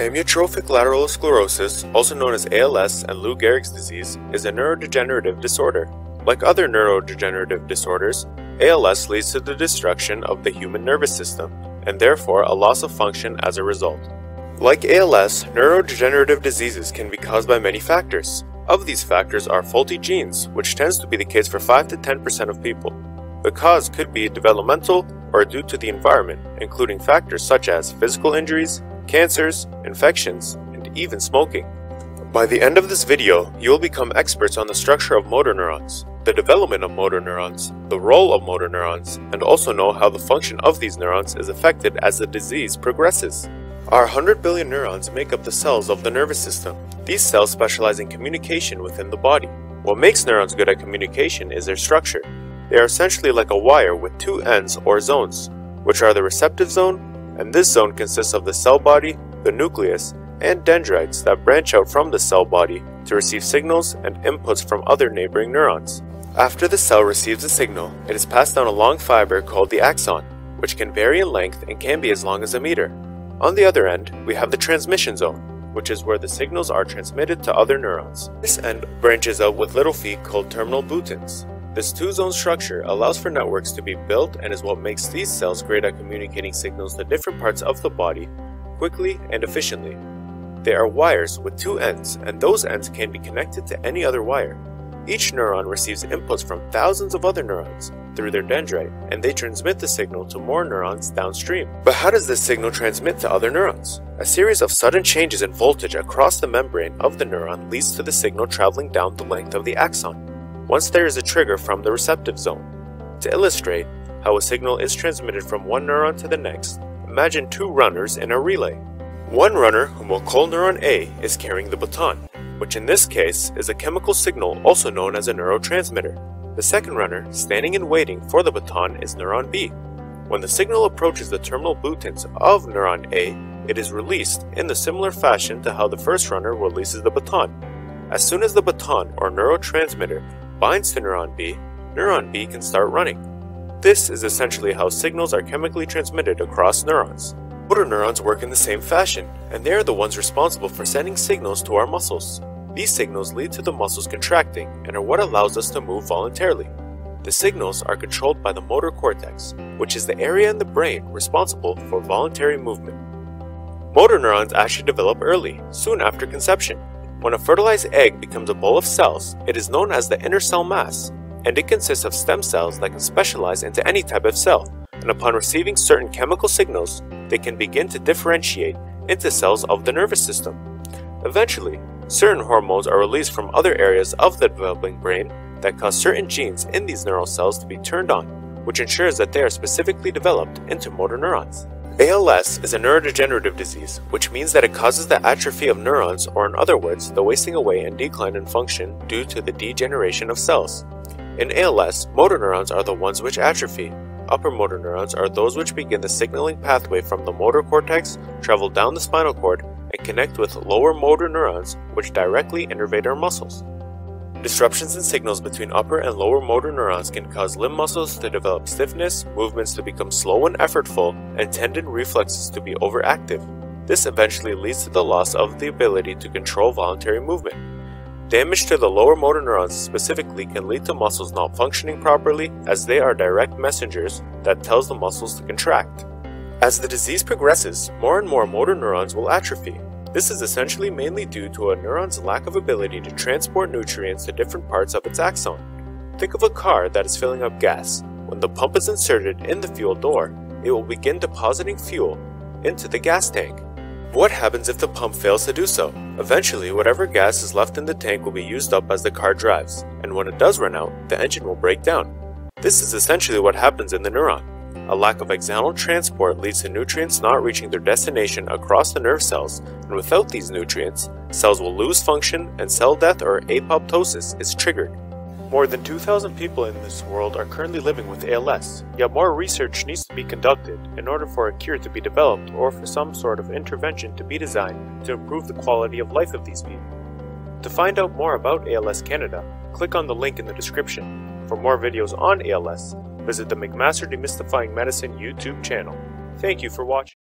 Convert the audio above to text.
Amyotrophic lateral sclerosis, also known as ALS and Lou Gehrig's disease, is a neurodegenerative disorder. Like other neurodegenerative disorders, ALS leads to the destruction of the human nervous system, and therefore a loss of function as a result. Like ALS, neurodegenerative diseases can be caused by many factors. Of these factors are faulty genes, which tends to be the case for 5 to 10% of people. The cause could be developmental or due to the environment, including factors such as physical injuries, cancers, infections, and even smoking. By the end of this video, you will become experts on the structure of motor neurons, the development of motor neurons, the role of motor neurons, and also know how the function of these neurons is affected as the disease progresses. Our 100 billion neurons make up the cells of the nervous system. These cells specialize in communication within the body. What makes neurons good at communication is their structure. They are essentially like a wire with two ends or zones, which are the receptive zone and this zone consists of the cell body, the nucleus, and dendrites that branch out from the cell body to receive signals and inputs from other neighboring neurons. After the cell receives a signal, it is passed down a long fiber called the axon, which can vary in length and can be as long as a meter. On the other end, we have the transmission zone, which is where the signals are transmitted to other neurons. This end branches out with little feet called terminal boutons, this two-zone structure allows for networks to be built and is what makes these cells great at communicating signals to different parts of the body quickly and efficiently. They are wires with two ends, and those ends can be connected to any other wire. Each neuron receives inputs from thousands of other neurons through their dendrite, and they transmit the signal to more neurons downstream. But how does this signal transmit to other neurons? A series of sudden changes in voltage across the membrane of the neuron leads to the signal traveling down the length of the axon once there is a trigger from the receptive zone. To illustrate how a signal is transmitted from one neuron to the next, imagine two runners in a relay. One runner, whom we'll call neuron A, is carrying the baton, which in this case is a chemical signal also known as a neurotransmitter. The second runner, standing and waiting for the baton, is neuron B. When the signal approaches the terminal boutons of neuron A, it is released in the similar fashion to how the first runner releases the baton. As soon as the baton or neurotransmitter binds to neuron B, neuron B can start running. This is essentially how signals are chemically transmitted across neurons. Motor neurons work in the same fashion, and they are the ones responsible for sending signals to our muscles. These signals lead to the muscles contracting and are what allows us to move voluntarily. The signals are controlled by the motor cortex, which is the area in the brain responsible for voluntary movement. Motor neurons actually develop early, soon after conception. When a fertilized egg becomes a ball of cells, it is known as the inner cell mass, and it consists of stem cells that can specialize into any type of cell, and upon receiving certain chemical signals, they can begin to differentiate into cells of the nervous system. Eventually, certain hormones are released from other areas of the developing brain that cause certain genes in these neural cells to be turned on, which ensures that they are specifically developed into motor neurons. ALS is a neurodegenerative disease, which means that it causes the atrophy of neurons, or in other words, the wasting away and decline in function due to the degeneration of cells. In ALS, motor neurons are the ones which atrophy. Upper motor neurons are those which begin the signaling pathway from the motor cortex, travel down the spinal cord, and connect with lower motor neurons which directly innervate our muscles. Disruptions in signals between upper and lower motor neurons can cause limb muscles to develop stiffness, movements to become slow and effortful, and tendon reflexes to be overactive. This eventually leads to the loss of the ability to control voluntary movement. Damage to the lower motor neurons specifically can lead to muscles not functioning properly as they are direct messengers that tells the muscles to contract. As the disease progresses, more and more motor neurons will atrophy, this is essentially mainly due to a neuron's lack of ability to transport nutrients to different parts of its axon. Think of a car that is filling up gas. When the pump is inserted in the fuel door, it will begin depositing fuel into the gas tank. What happens if the pump fails to do so? Eventually, whatever gas is left in the tank will be used up as the car drives, and when it does run out, the engine will break down. This is essentially what happens in the neuron. A lack of axonal transport leads to nutrients not reaching their destination across the nerve cells, and without these nutrients, cells will lose function and cell death or apoptosis is triggered. More than 2,000 people in this world are currently living with ALS, yet more research needs to be conducted in order for a cure to be developed or for some sort of intervention to be designed to improve the quality of life of these people. To find out more about ALS Canada, click on the link in the description. For more videos on ALS, visit the McMaster Demystifying Medicine YouTube channel. Thank you for watching.